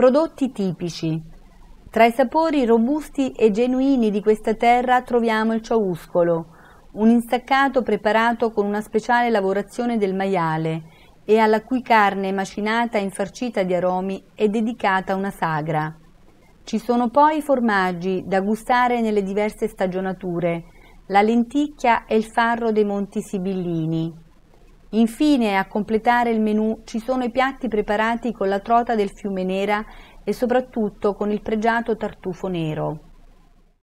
Prodotti tipici. Tra i sapori robusti e genuini di questa terra troviamo il ciauscolo, un insaccato preparato con una speciale lavorazione del maiale e alla cui carne macinata e infarcita di aromi è dedicata una sagra. Ci sono poi i formaggi da gustare nelle diverse stagionature, la lenticchia e il farro dei Monti Sibillini. Infine, a completare il menù ci sono i piatti preparati con la trota del fiume nera e soprattutto con il pregiato tartufo nero.